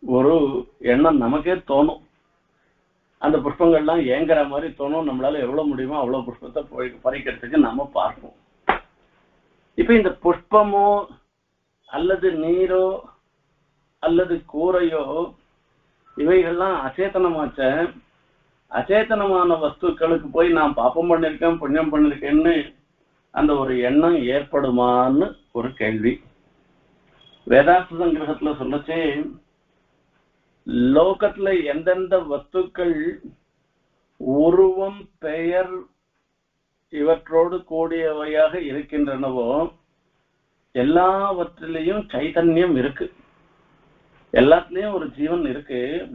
ஒரு எண்ணம் நமக்கே தோணும். அந்த புஷ்பங்கள்லாம் ஏங்குற மாதிரி தோணும். நம்மளால எவ்வளவு முடியுமோ அவ்வளவு புஷ்பத்தை போய் பறிக்கிறதுக்கு நாம பார்ப்போம். இப்ப இந்த புஷ்பமோ அல்லது நீரோ அல்லது கூரையோ இவைகள்லாம் அச்சேத்தனமாச்ச அச்சேத்தனமான வஸ்துக்களுக்கு போய் நான் பாப்பம் பண்ணிருக்கேன் புண்ணியம் பண்ணிருக்கேன்னு அந்த ஒரு எண்ணம் ஏற்படுமான்னு ஒரு கேள்வி. வேதாந்த சங்கிரகத்துல சொல்லச்சே லோகத்துல எந்தெந்த வஸ்துக்கள் உருவம் பெயர் இவற்றோடு கூடியவையாக இருக்கின்றனவோ எல்லாவற்றிலையும் சைதன்யம் இருக்கு. எல்லாத்துலயும் ஒரு ஜீவன் இருக்கு.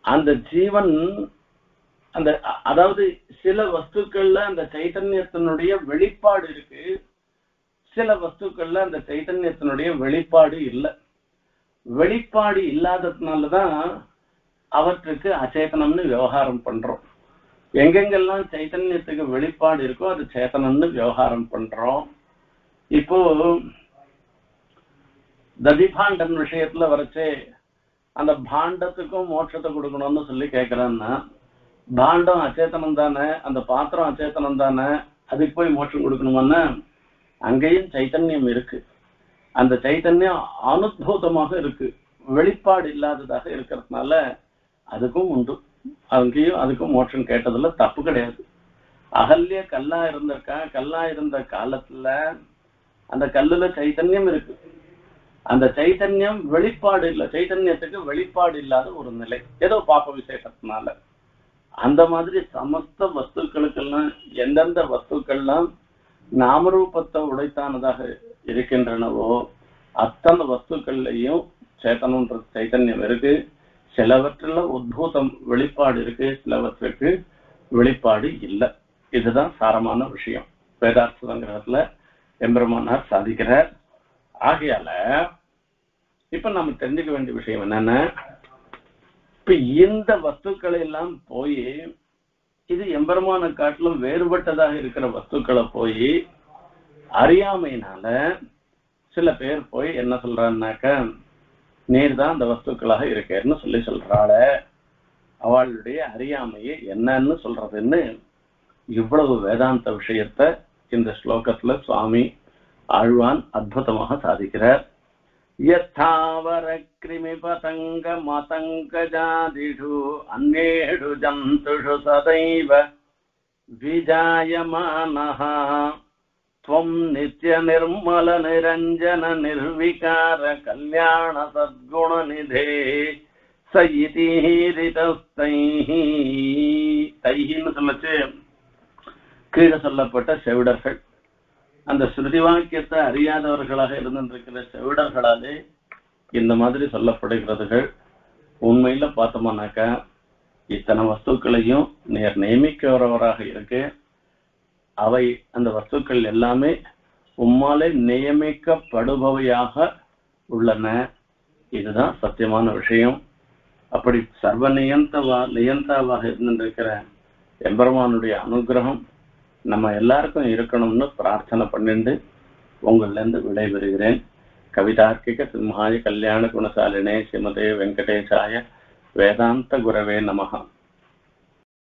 அந்த ஜீவன் அந்த அதாவது சில வஸ்துக்கள்ல அந்த சைத்தன்யத்தினுடைய வெளிப்பாடு இருக்கு. சில வஸ்துக்கள்ல அந்த சைத்தன்யத்தினுடைய வெளிப்பாடு இல்லை. வெளிப்பாடு இல்லாததுனாலதான் அவற்றுக்கு அச்சேதனம்னு விவகாரம் பண்றோம். எங்கெங்கெல்லாம் சைத்தன்யத்துக்கு வெளிப்பாடு இருக்கோ அது சேத்தனம்னு விவகாரம் பண்றோம். இப்போ ததிபாண்டன் விஷயத்துல வரைச்சே அந்த பாண்டத்துக்கும் மோட்சத்தை கொடுக்கணும்னு சொல்லி கேட்கிறேன்னா பாண்டம் அச்சேத்தனம் தானே அந்த பாத்திரம் அச்சேத்தனம் தானே அதுக்கு போய் மோட்சம் கொடுக்கணுமான்னா அங்கேயும் சைத்தன்யம் இருக்கு. அந்த சைத்தன்யம் அனுபூதமாக இருக்கு. வெளிப்பாடு இல்லாததாக இருக்கிறதுனால அதுக்கும் உண்டு. அங்கேயும் அதுக்கும் மோட்சம் கேட்டதுல தப்பு கிடையாது. அகல்ய கல்லா இருந்திருக்கா? கல்லா இருந்த காலத்துல அந்த கல்லுல சைத்தன்யம் இருக்கு. அந்த சைத்தன்யம் வெளிப்பாடு இல்ல சைத்தன்யத்துக்கு வெளிப்பாடு இல்லாத ஒரு நிலை. ஏதோ பாப்ப விசேஷத்தினால. அந்த மாதிரி சமஸ்த வஸ்துக்களுக்கெல்லாம் எந்தெந்த வஸ்துக்கள்லாம் நாமரூபத்தை உடைத்தானதாக இருக்கின்றனவோ அத்தனை வஸ்துக்கள்லையும் சேத்தனம்ன்ற சைத்தன்யம் இருக்கு. சிலவற்றில் உத்பூதம் வெளிப்பாடு இருக்கு சிலவற்றுக்கு வெளிப்பாடு இல்லை. இதுதான் சாரமான விஷயம். வேதார்த்த சங்கிரகத்துல எம்பெருமானார் சாதிக்கிறார். ஆகையால இப்ப நம்ம தெரிஞ்சுக்க வேண்டிய விஷயம் என்னன்னா இப்ப இந்த வஸ்துக்களை எல்லாம் போய் இது எம்பெருமான காட்டிலும் வேறுபட்டதாக இருக்கிற வஸ்துக்களை போய் அறியாமையினால சில பேர் போய் என்ன சொல்றான்னாக்க நீர் தான் அந்த வஸ்துக்களாக இருக்கேன்னு சொல்லி சொல்றாள. அவளுடைய அறியாமையை என்னன்னு சொல்றதுன்னு இவ்வளவு வேதாந்த விஷயத்த இந்த ஸ்லோகத்துல சுவாமி ஆழ்வான் அற்புதமாக சாதிக்கிறார். யத்தாவர கிருமி பதங்க மதங்க ஜாதிஷு அந்நேடு ஜந்துஷு சதைவ விஜாயமானः त्वं नित्यनिर्मलनिरञ्जन निर्विकार कल्याण सद्गुणनिधे स இதிஹீரிதஸ்தைஹி தைஹின்னு சொல்லச்சு கீழே சொல்லப்பட்ட செவிடர்கள் அந்த ஸ்ருதி வாக்கியத்தை அறியாதவர்களாக இருந்திருக்கிற செவிடர்களாலே இந்த மாதிரி சொல்லப்படுகிறதுகள் உண்மையில பார்த்தோம்னாக்கா இத்தனை வஸ்துக்களையும் நேர் நியமிக்கிறவராக இருக்கு அவை அந்த வஸ்துக்கள் எல்லாமே உம்மாலே நியமிக்கப்படுபவையாக உள்ளன. இதுதான் சத்தியமான விஷயம். அப்படி சர்வ நியந்தவா நியந்தாவாக இருந்திருக்கிற எம்பெருமானுடைய அனுகிரகம் நம்ம எல்லாருக்கும் இருக்கணும்னு பிரார்த்தனை பண்ணிட்டு உங்களிலிருந்து விடைபெறுகிறேன். கவிதார்க்கிக சிம்ஹாய கல்யாண குணசாலினே ஸ்ரீமதே வெங்கடேசாய வேதாந்த குரவே நமகம்